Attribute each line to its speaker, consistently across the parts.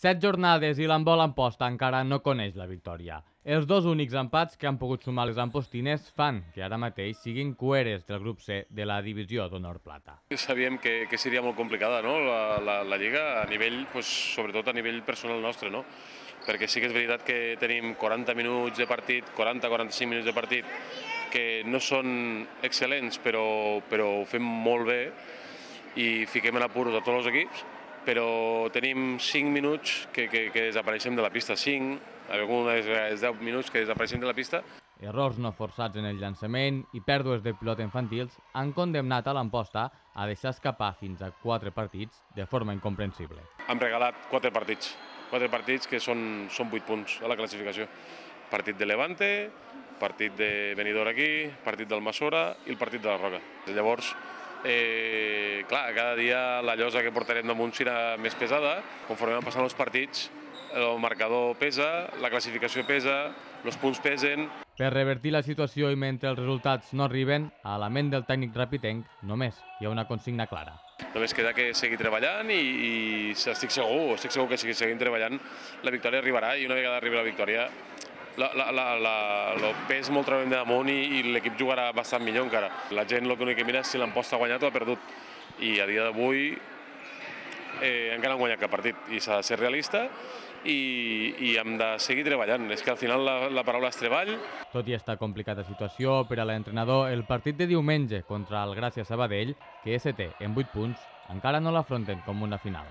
Speaker 1: Set jornades i l'embol Amposta encara no coneix la victòria. Els dos únics empats que han pogut sumar les ampostines fan que ara mateix siguin cueres del grup C de la divisió d'honor plata.
Speaker 2: Sabíem que, que seria molt complicada no? la, la, la Lliga a nivell, pues, sobretot a nivell personal nostre, no? perquè sí que és veritat que tenim 40 minuts de partit, 40-45 minuts de partit, que no són excel·lents, però, però ho fem molt bé i fiquem en apuros a tots els equips, però tenim 5 minuts que, que, que desapareixem de la pista, 5, algunes 10 minuts que desapareixem de la pista.
Speaker 1: Errors no forçats en el llançament i pèrdues de pilota infantils han condemnat a l'emposta a deixar escapar fins a 4 partits de forma incomprensible.
Speaker 2: Hem regalat 4 partits, 4 partits que són, són 8 punts a la classificació. Partit de Levante, partit de Benidorm aquí, partit del Massora i el partit de la Roca. Llavors, eh, clar, cada dia la llosa que portarem damunt serà més pesada. Conforme van passant els partits, el marcador pesa, la classificació pesa, els punts pesen.
Speaker 1: Per revertir la situació i mentre els resultats no arriben, a la ment del tècnic rapitenc només hi ha una consigna clara.
Speaker 2: Només queda que seguir treballant i, i estic segur, estic segur que si seguim treballant la victòria arribarà i una vegada arribi la victòria el pes molt treballem de damunt i, i l'equip jugarà bastant millor encara. La gent el que únic que mira és si l'emposta ha guanyat o ha perdut. I a dia d'avui eh, encara han guanyat cap partit i s'ha de ser realista i, i hem de seguir treballant. És que al final la, la paraula és treball.
Speaker 1: Tot i esta complicada situació per a l'entrenador, el partit de diumenge contra el Gràcia Sabadell, que és té en 8 punts, encara no l'afronten com una final.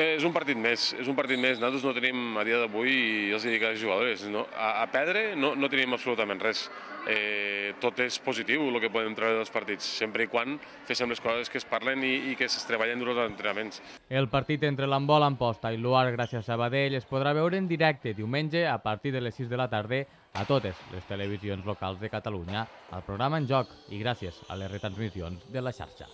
Speaker 2: Eh, és un partit més, és un partit més. Nosaltres no tenim a dia d'avui, i els dic jugadors, no? a, a perdre no, no tenim absolutament res. Eh, tot és positiu el que podem treure dels partits, sempre i quan fem les coses que es parlen i, i que es treballen durant els entrenaments.
Speaker 1: El partit entre l'Embol Amposta i l'UAR Gràcies Sabadell es podrà veure en directe diumenge a partir de les 6 de la tarda a totes les televisions locals de Catalunya, al programa En Joc i gràcies a les retransmissions de la xarxa.